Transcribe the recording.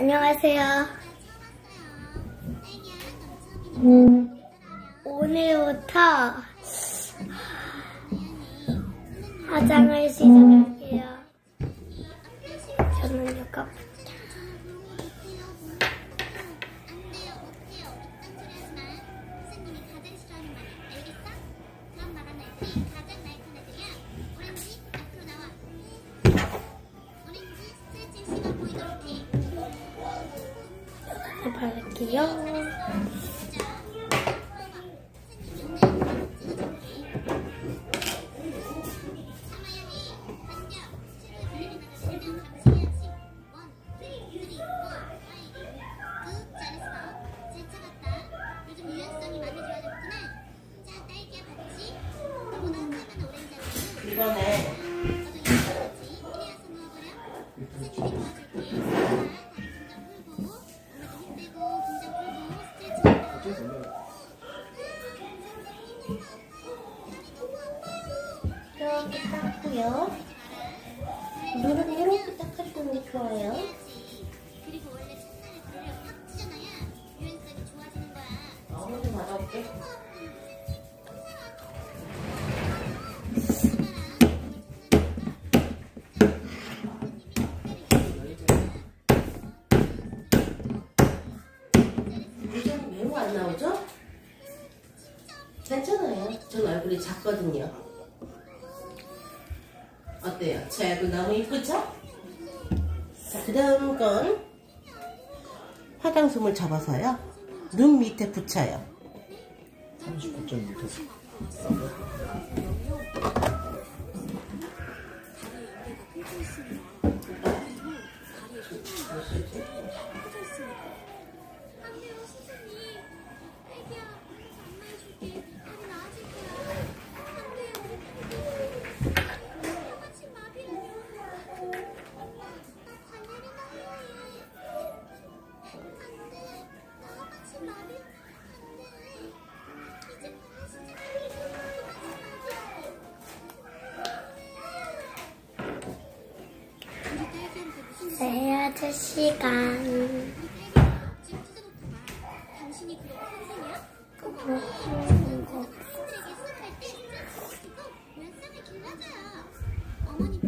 안녕하세요. 오늘부터 화장을 시작할게요. 저는 이거 바를게요. 이번에 이렇게 닦고요. 눈은 이렇게 닦아주는 게 좋아요. 어머니 받아올게. 요즘 매우 안 나오죠? 괜찮아요. 전 얼굴이 작거든요. 어때요? 제 얼굴 너무 이쁘죠? 자, 그 다음 건 화장솜을 접어서요. 눈 밑에 붙여요. 39.6. 네, 네, 해야 될 시간. 뭐 어머니